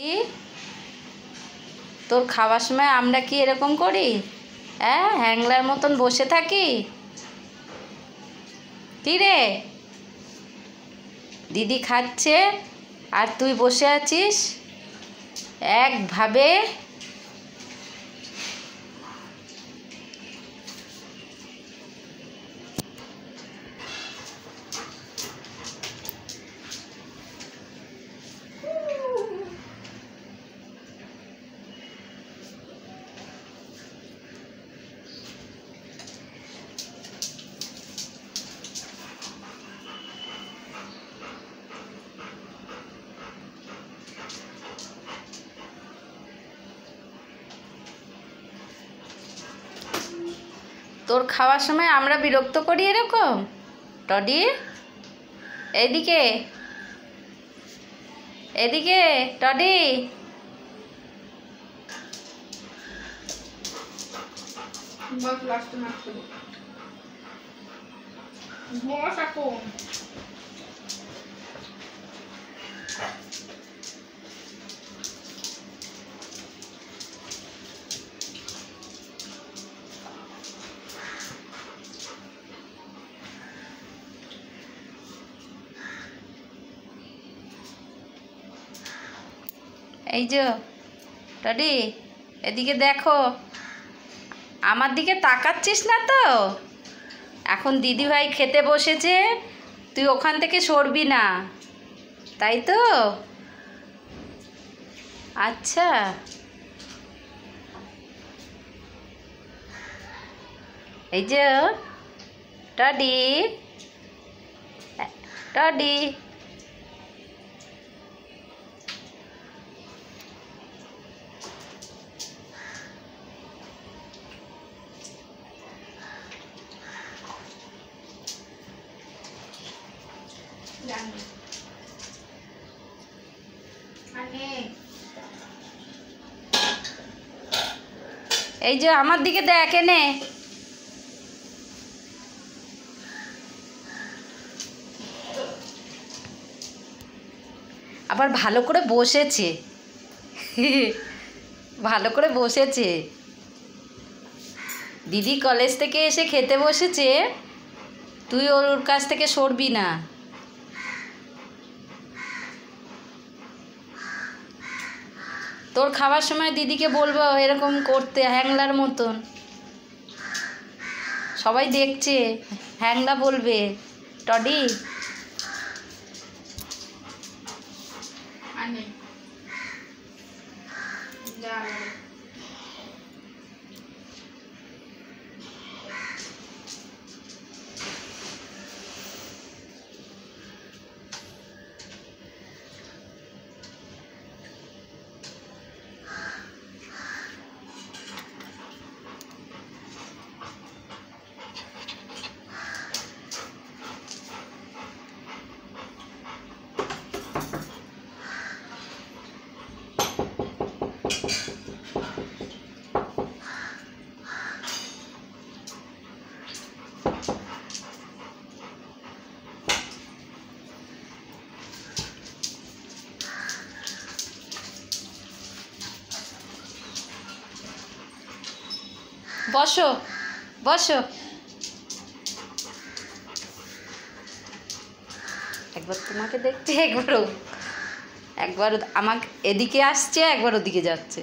কি? তোর খাওয়ার সময় আমরা কি এরকম করি? হ্যাঁ হ্যাংলার মতন বসে থাকি? কি রে? দিদি খাচ্ছে আর তুই বসে আছিস? একভাবে তোর খাওয়ার সময় আমরা বিরক্ত করি এরকম? টডি? এদিকে। এদিকে টডি। বস এখন। এই যে, টডি, এদিকে দেখো। আমার দিকে তাকাচ্ছিস না তো? এখন দিদিভাই খেতে বসেছে, তুই ওখান থেকে সরবি না। তাই তো? আচ্ছা। এই যে, টডি টডি এই যে আমার দিকে দেখ এনে। আবার ভালো করে বসেছে। ভালো করে বসেছে। দিদি কলেজ থেকে এসে খেতে বসেছে। তুই ওর কাছ থেকে সরবি না। তোর খাওয়ার সময় দিদিকে বলব এরকম করতে, হ্যাংলার মতন। সবাই দেখছে, হ্যাংলা বলবে। টডি? আনে। বসো বসো। একবার তোমাকে দেখছে একবারও একবার আমাকে এদিকে আসছে একবার ওদিকে যাচ্ছে।